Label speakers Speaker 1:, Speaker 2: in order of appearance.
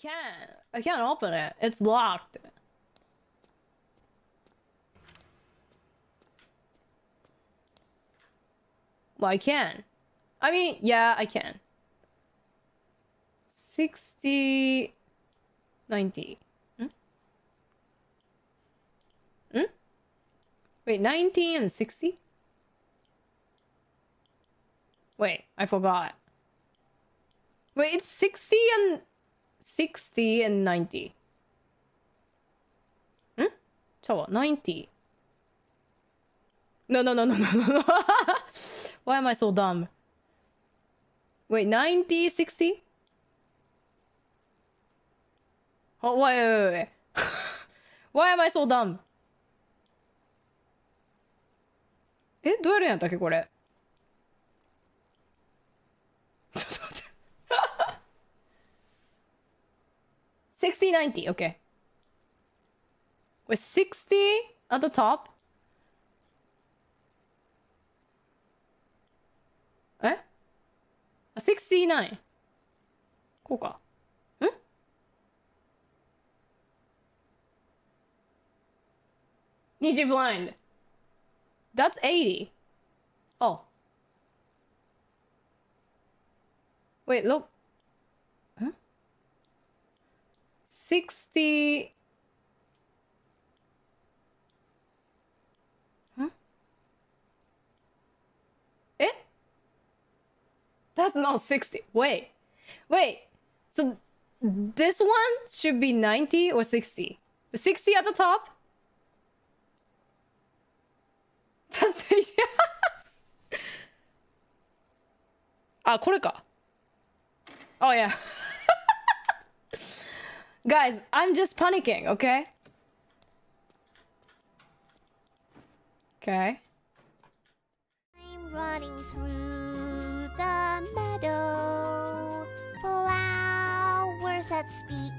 Speaker 1: can't. I can't open it. It's locked. Well, I can. I mean, yeah, I can. 60... 90. Hmm? Hmm? Wait, 90 and 60? Wait, I forgot. Wait, it's 60 and 60 and 90. Hmm? ちゃうわ、90. No, no, no, no, no, no, no. Why am I so dumb? Wait, 90, 60? Oh, wait, wait, wait, wait. Why am I so dumb? え、どうやるんやったっけ、これ。60, 90, okay. With 60 at the top? えあ ?69. こうか。ん Need you blind. That's 80. Oh. Wait, look. 60. Huh? Eh? That's not 60. Wait. Wait. So this one should be 90 or 60? 60 at the top? That's yeah. あ、これか。Oh yeah. Guys, I'm just panicking, okay? Okay.
Speaker 2: I'm running through the meadow. Flowers that speak